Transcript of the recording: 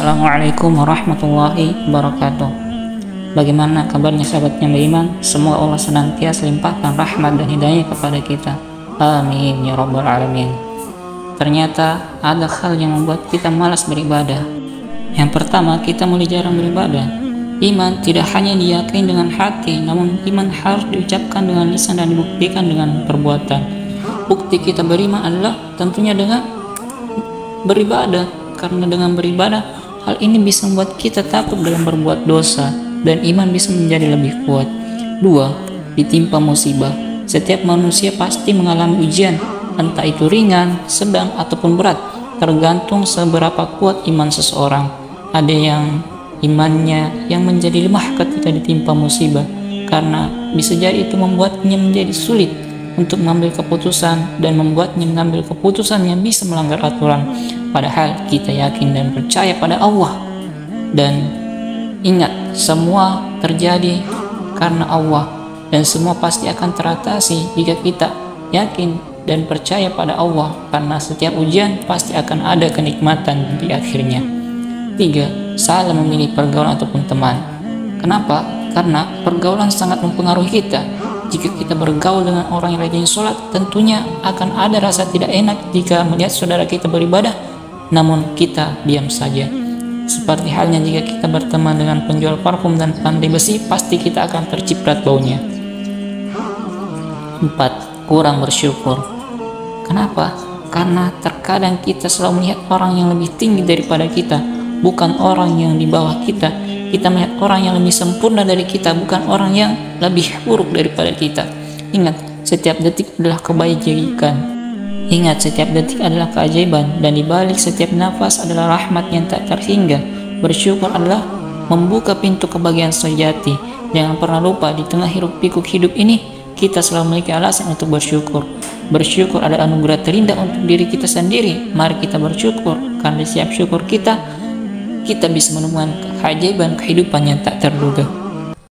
Assalamualaikum warahmatullahi wabarakatuh. Bagaimana kabarnya sahabat yang beriman? Semoga Allah senantiasa limpahkan rahmat dan hidayah kepada kita. Amin ya rabbal alamin. Ternyata ada hal yang membuat kita malas beribadah. Yang pertama kita mulai jarang beribadah. Iman tidak hanya diyakini dengan hati Namun iman harus diucapkan dengan lisan dan dibuktikan dengan perbuatan. Bukti kita beriman adalah tentunya dengan beribadah. Karena dengan beribadah hal ini bisa membuat kita takut dalam berbuat dosa dan iman bisa menjadi lebih kuat. Dua, ditimpa musibah. Setiap manusia pasti mengalami ujian, entah itu ringan, sedang, ataupun berat, tergantung seberapa kuat iman seseorang. Ada yang imannya yang menjadi lemah ketika ditimpa musibah, karena bisa jadi itu membuatnya menjadi sulit untuk mengambil keputusan dan membuatnya mengambil keputusan yang bisa melanggar aturan. Padahal kita yakin dan percaya pada Allah. Dan ingat semua terjadi karena Allah. Dan semua pasti akan teratasi jika kita yakin dan percaya pada Allah. Karena setiap ujian pasti akan ada kenikmatan di akhirnya. Tiga salah memilih pergaulan ataupun teman. Kenapa? Karena pergaulan sangat mempengaruhi kita jika kita bergaul dengan orang yang rajin sholat, tentunya akan ada rasa tidak enak jika melihat saudara kita beribadah, namun kita diam saja. Seperti halnya jika kita berteman dengan penjual parfum dan pandai besi, pasti kita akan terciprat baunya. 4. Kurang bersyukur. Kenapa? Karena terkadang kita selalu melihat orang yang lebih tinggi daripada kita, bukan orang yang di bawah kita, kita melihat orang yang lebih sempurna dari kita, bukan orang yang lebih buruk daripada kita. Ingat, setiap detik adalah kebaikan. Ingat, setiap detik adalah keajaiban, dan di balik setiap nafas adalah rahmat yang tak terhingga. Bersyukur adalah membuka pintu kebahagiaan sejati. Jangan pernah lupa, di tengah hiruk pikuk hidup ini, kita selalu memiliki alasan untuk bersyukur. Bersyukur adalah anugerah terindah untuk diri kita sendiri. Mari kita bersyukur, karena siap syukur kita, kita bisa menemukan keajaiban kehidupan yang tak terduga.